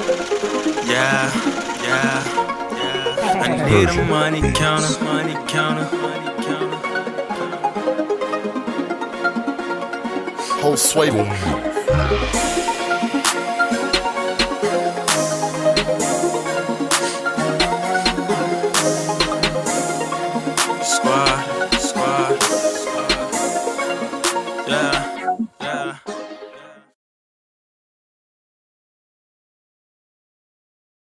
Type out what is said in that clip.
Yeah, yeah, yeah. I need a money counter, money counter, money counter. Whole sway.